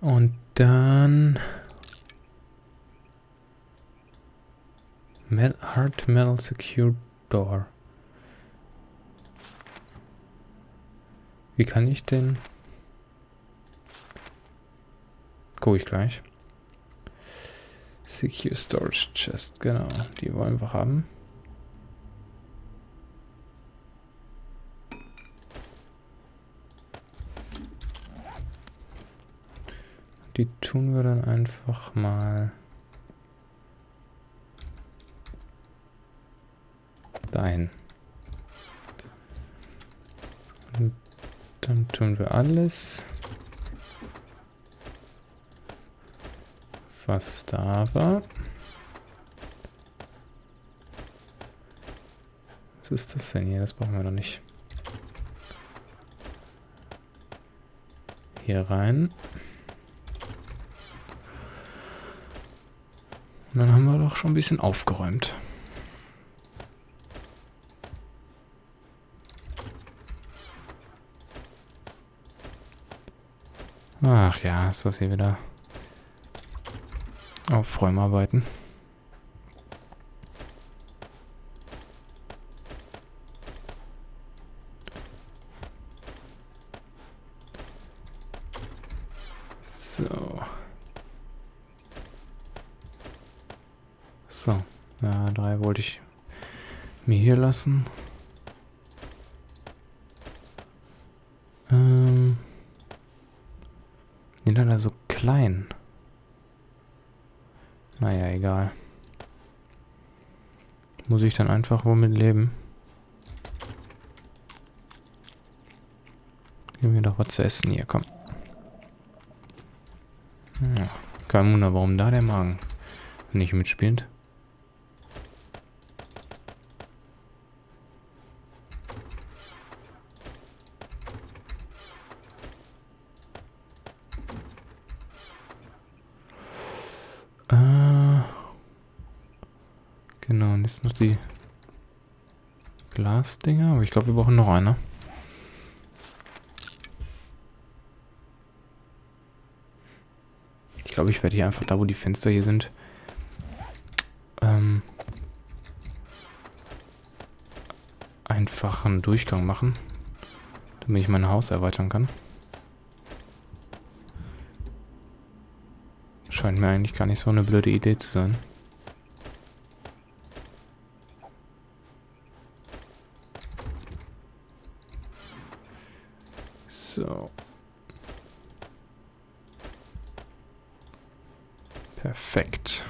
Und dann... Mel Hard Metal Secure Door. Wie kann ich denn... Guck ich gleich. Secure Storage Chest, genau. Die wollen wir haben. Die tun wir dann einfach mal dahin. Und dann tun wir alles, was da war. Was ist das denn hier? Das brauchen wir noch nicht. Hier rein. Dann haben wir doch schon ein bisschen aufgeräumt. Ach ja, ist das hier wieder Aufräumarbeiten. So. So. Ja, drei wollte ich mir hier lassen. Ähm. Die sind alle so klein. Naja, egal. Muss ich dann einfach womit leben. Gib mir doch was zu essen hier, komm. Ja, kein Wunder, warum da der Magen nicht mitspielt. Die Glasdinger. Aber ich glaube, wir brauchen noch eine. Ich glaube, ich werde hier einfach da, wo die Fenster hier sind, ähm, einfach einen Durchgang machen, damit ich mein Haus erweitern kann. Scheint mir eigentlich gar nicht so eine blöde Idee zu sein. So. Perfekt.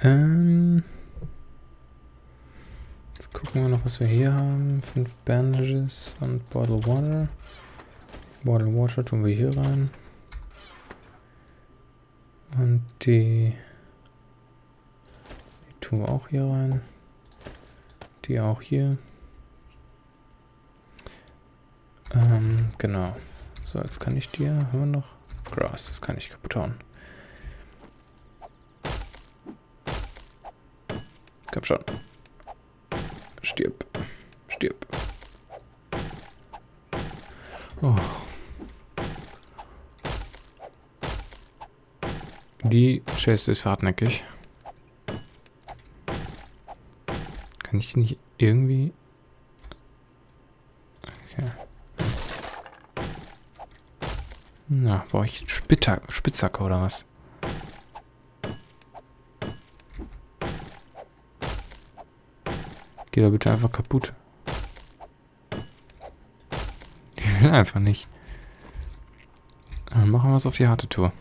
Ähm. Jetzt gucken wir noch, was wir hier haben. Fünf Bandages und Bottle Water. Bottle Water tun wir hier rein. Und die, die tun wir auch hier rein. Die auch hier. Ähm, genau. So, jetzt kann ich dir, haben wir noch? Grass, das kann ich kaputt hauen. Komm schon. Stirb. Stirb. Oh. Die Chest ist hartnäckig. Kann ich nicht irgendwie... Okay. Na, brauche ich Spitter, Spitzhacke oder was? Geh da bitte einfach kaputt. Ich will einfach nicht. Dann machen wir es auf die harte Tour.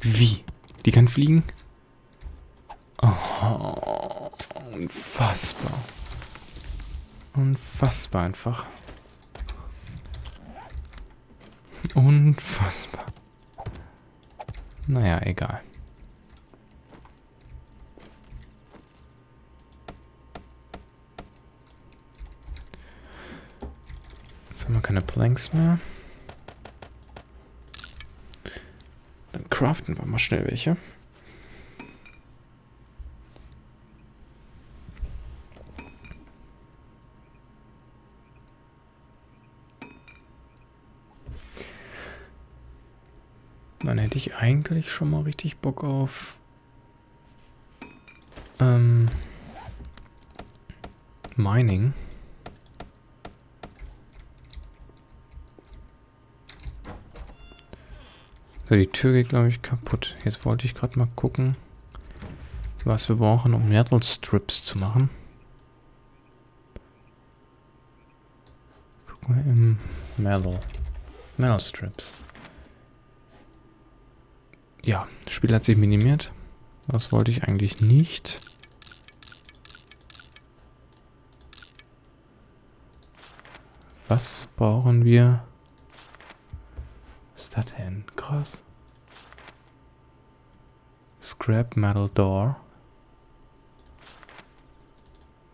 Wie? Die kann fliegen? Oh, unfassbar. Unfassbar einfach. Unfassbar. Naja, egal. Jetzt haben wir keine Planks mehr. craften wir mal schnell welche. Dann hätte ich eigentlich schon mal richtig Bock auf... Ähm, Mining. So, die Tür geht, glaube ich, kaputt. Jetzt wollte ich gerade mal gucken, was wir brauchen, um Metal Strips zu machen. Gucken wir im Metal. Metal Strips. Ja, das Spiel hat sich minimiert. Das wollte ich eigentlich nicht. Was brauchen wir? Das denn? Krass. Scrap Metal Door.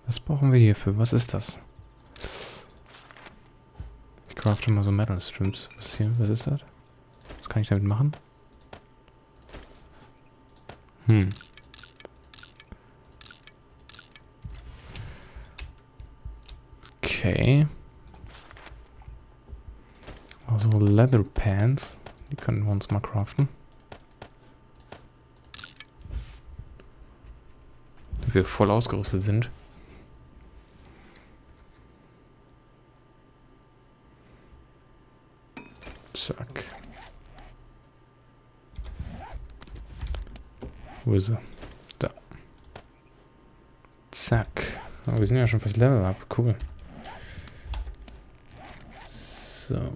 Was brauchen wir hierfür? Was ist das? Ich crafte mal so Metal Strips. Was ist hier? Was ist das? Was kann ich damit machen? Hm. Okay. Also Leather Pants. Die können wir uns mal craften. Wenn wir voll ausgerüstet sind. Zack. Wo ist er? Da. Zack. Oh, wir sind ja schon fast Level up. Cool. So.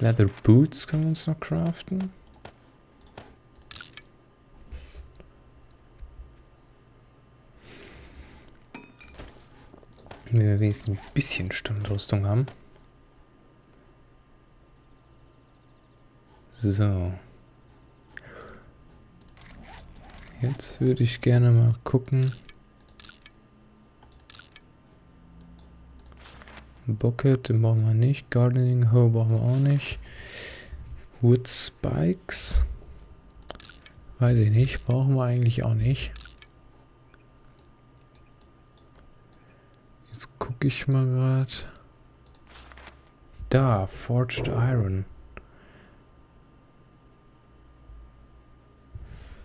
Leather Boots können wir uns noch craften. Wenn wir wenigstens ein bisschen Standrüstung haben. So. Jetzt würde ich gerne mal gucken. Bucket, den brauchen wir nicht. Gardening Hoe brauchen wir auch nicht. Wood Spikes. Weiß ich nicht. Brauchen wir eigentlich auch nicht. Jetzt gucke ich mal gerade. Da, Forged Iron.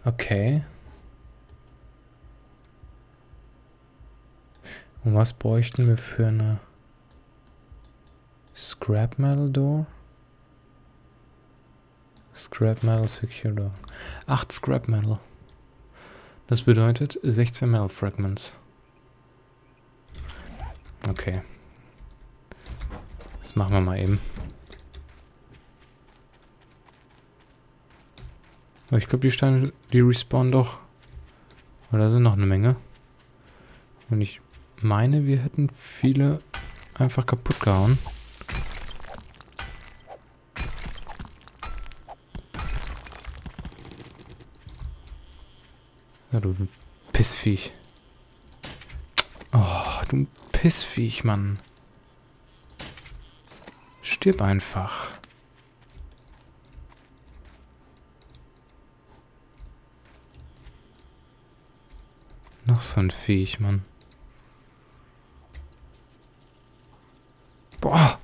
Okay. Und was bräuchten wir für eine Scrap Metal Door? Scrap Metal Secure Door. 8 Scrap Metal. Das bedeutet 16 Metal Fragments. Okay. Das machen wir mal eben. Aber ich glaube, die Steine, die respawnen doch. Oder sind noch eine Menge. Und ich meine, wir hätten viele einfach kaputt gehauen. Ja, du Pissviech. Oh, du Pissviech, Mann. Stirb einfach. Noch so ein Viech, Mann. Boah.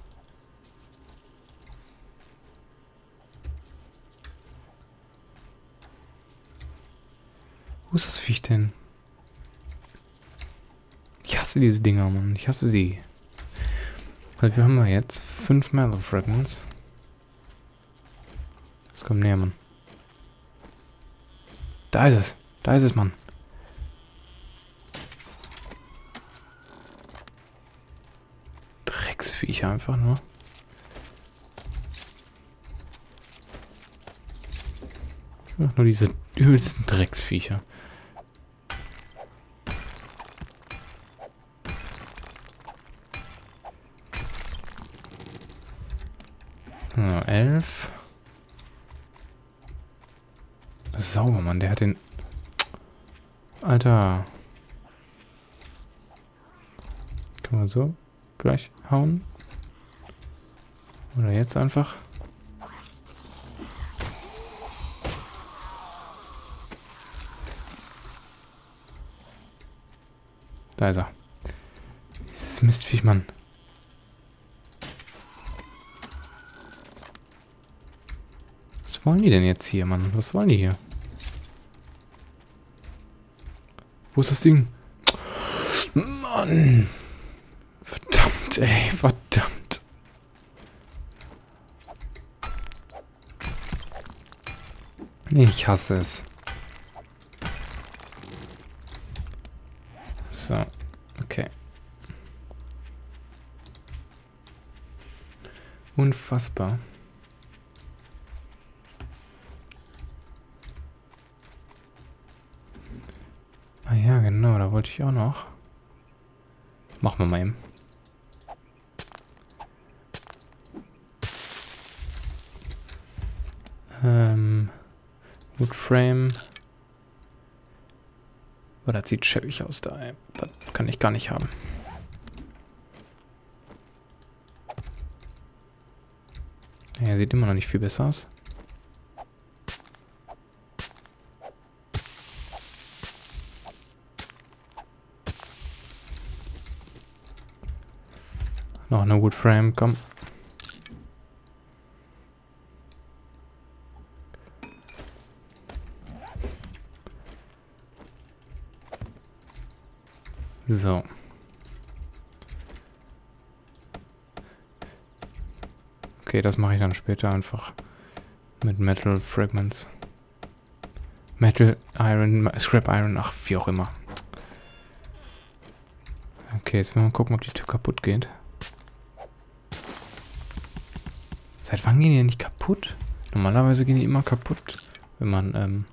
Wo ist das Viech denn? Ich hasse diese Dinger, Mann. Ich hasse sie. Weil wir haben ja jetzt fünf Metal Fragments. Es kommt näher, Mann. Da ist es. Da ist es, Mann. Drecksviecher einfach nur. Ach, nur diese übelsten Drecksviecher. So, elf. Sauber, Mann. Der hat den... Alter. Können wir so gleich hauen? Oder jetzt einfach? Da ist er. Dieses Mistviech, Mann. Was wollen die denn jetzt hier, Mann? Was wollen die hier? Wo ist das Ding? Mann! Verdammt, ey, verdammt. Ich hasse es. So, okay. Unfassbar. Ah ja, ich auch noch. Machen wir mal eben. Ähm, Woodframe. Oh, das sieht schäbig aus da. Das kann ich gar nicht haben. Ja, sieht immer noch nicht viel besser aus. Noch eine Woodframe, komm. So. Okay, das mache ich dann später einfach mit Metal Fragments. Metal Iron, Scrap Iron, ach, wie auch immer. Okay, jetzt wollen wir mal gucken, ob die Tür kaputt geht. Seit wann gehen die denn nicht kaputt? Normalerweise gehen die immer kaputt, wenn man ähm,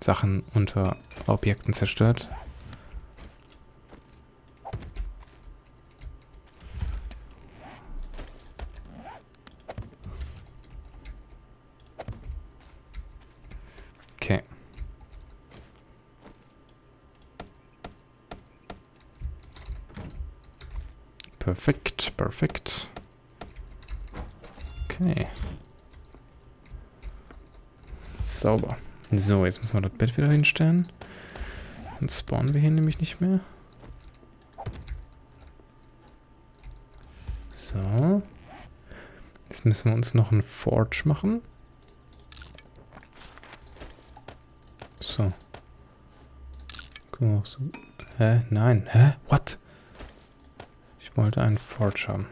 Sachen unter Objekten zerstört. Okay. Perfekt, perfekt. Okay. Sauber. So, jetzt müssen wir das Bett wieder hinstellen. Dann spawnen wir hier nämlich nicht mehr. So. Jetzt müssen wir uns noch einen Forge machen. So. Können wir auch so... Hä? Nein. Hä? What? Ich wollte einen Forge haben.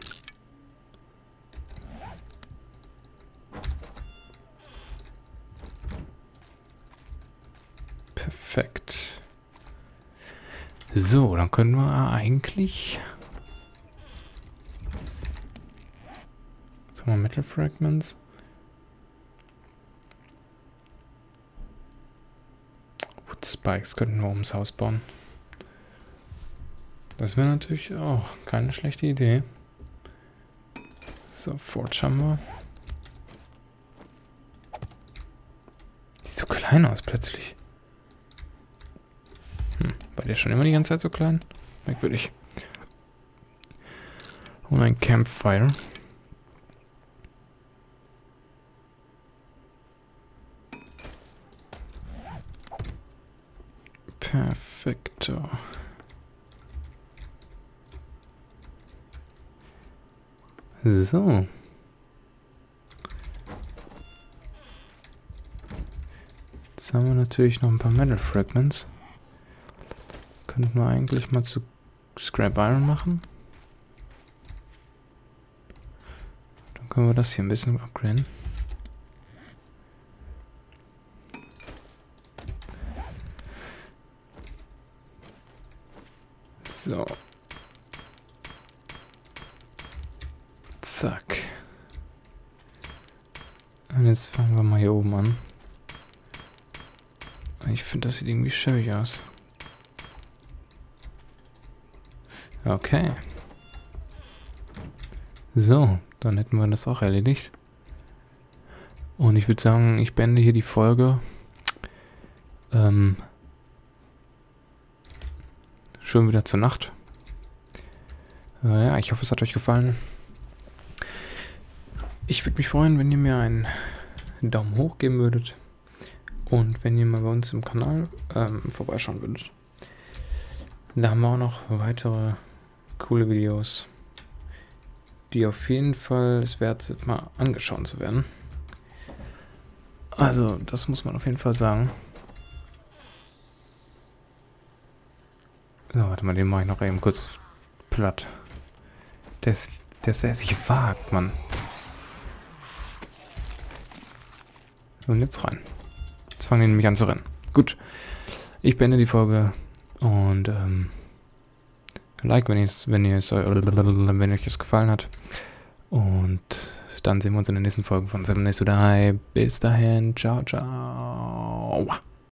Perfekt. So, dann können wir eigentlich... Jetzt haben wir Metal Fragments. Wood Spikes könnten wir ums Haus bauen. Das wäre natürlich auch keine schlechte Idee. So, Forge haben wir. Sieht so klein aus plötzlich. War der schon immer die ganze Zeit so klein? Merkwürdig. Und ein Campfire. Perfekto. So. Jetzt haben wir natürlich noch ein paar Metal Fragments. Könnten wir eigentlich mal zu Scrap Iron machen. Dann können wir das hier ein bisschen upgraden. So. Zack. Und jetzt fangen wir mal hier oben an. Ich finde, das sieht irgendwie schäbig aus. Okay. So, dann hätten wir das auch erledigt. Und ich würde sagen, ich beende hier die Folge. Ähm, schön wieder zur Nacht. Äh, ja, ich hoffe, es hat euch gefallen. Ich würde mich freuen, wenn ihr mir einen Daumen hoch geben würdet. Und wenn ihr mal bei uns im Kanal ähm, vorbeischauen würdet. Da haben wir auch noch weitere coole Videos, die auf jeden Fall es wert sind, mal angeschaut zu werden. Also, das muss man auf jeden Fall sagen. So, warte mal, den mache ich noch eben kurz platt. Der ist, der sich wagt, Mann. Und jetzt rein. Jetzt fangen die nämlich an zu rennen. Gut. Ich beende die Folge und ähm, like, wenn, wenn, es, wenn euch es gefallen hat. Und dann sehen wir uns in der nächsten Folge von Seven Days to Die. Bis dahin, ciao, ciao.